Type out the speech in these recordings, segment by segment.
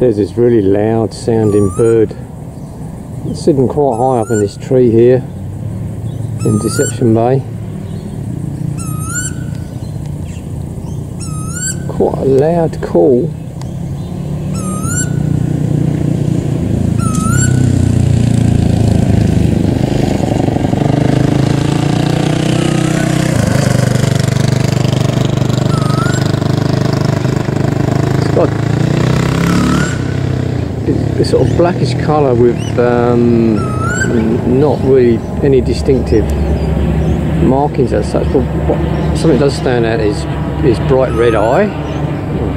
There's this really loud sounding bird. It's sitting quite high up in this tree here in Deception Bay. Quite a loud call. It's got this sort of blackish colour with um, not really any distinctive markings as such. But something does stand out is is bright red eye,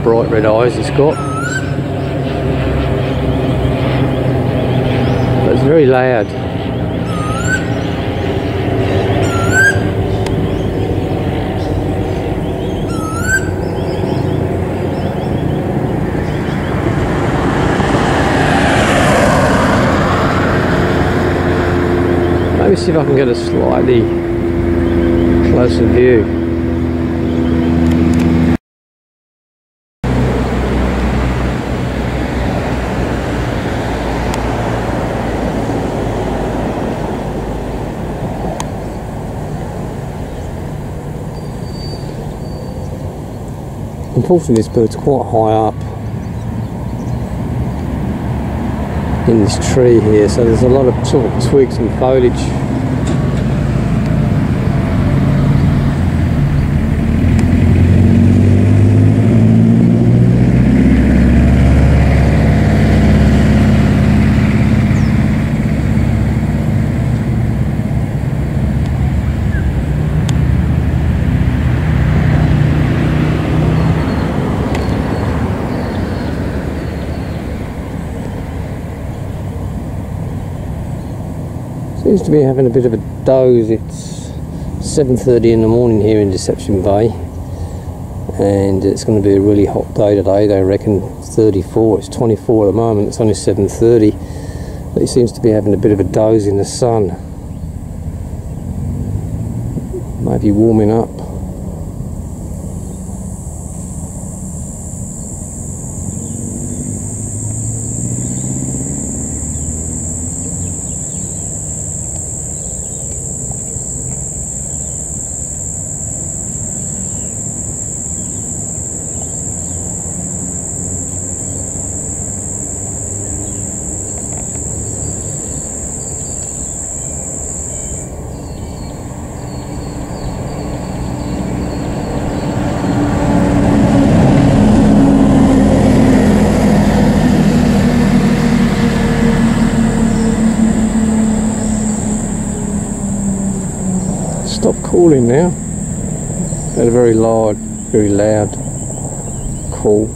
bright red eyes it's got. But it's very loud. Maybe see if I can get a slightly closer view. Unfortunately this bird's quite high up in this tree here so there's a lot of sort of twigs and foliage Seems to be having a bit of a doze. It's 7.30 in the morning here in Deception Bay and it's going to be a really hot day today. They reckon 34. It's 24 at the moment. It's only 7.30 but he seems to be having a bit of a doze in the sun. Maybe warming up. Stop calling now. Had a very loud, very loud call.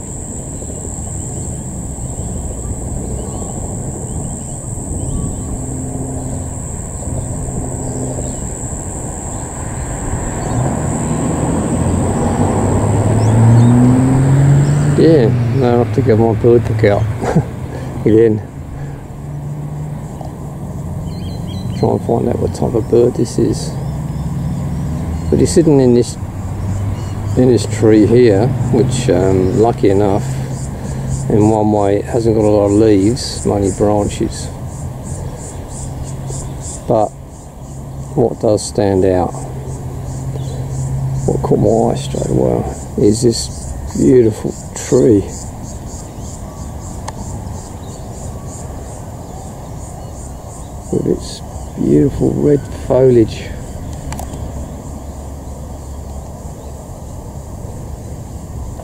Yeah, now I have to get my bird book out again. Try and find out what type of bird this is. But he's sitting in this in this tree here, which um, lucky enough, in one way, hasn't got a lot of leaves, mainly branches. But what does stand out, what caught my eye straight away, is this beautiful tree. With its beautiful red foliage.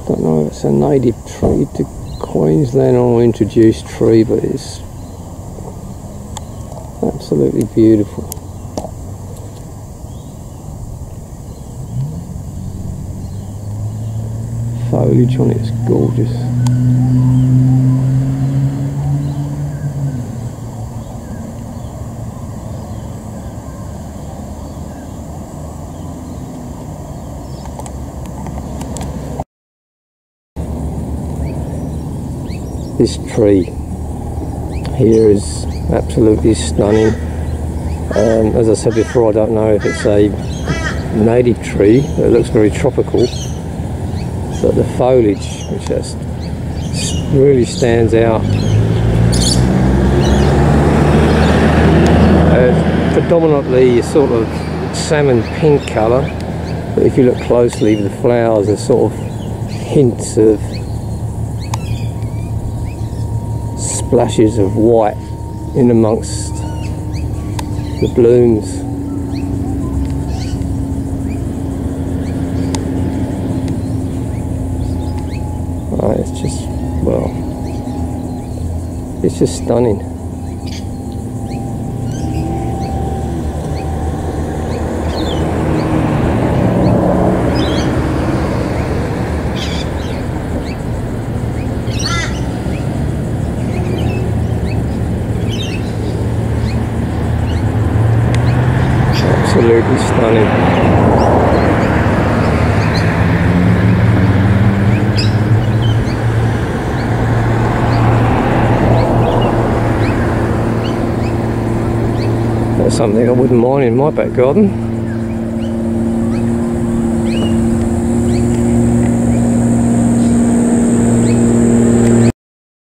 Don't know if it's a native tree to Queensland or introduced tree, but it's absolutely beautiful. Foliage on it is gorgeous. This tree here is absolutely stunning. Um, as I said before, I don't know if it's a native tree. It looks very tropical, but the foliage, which has really stands out. Uh, predominantly sort of salmon pink colour, but if you look closely, the flowers are sort of hints of splashes of white in amongst the blooms. Oh, it's just, well, it's just stunning. That's something I wouldn't mind in my back garden.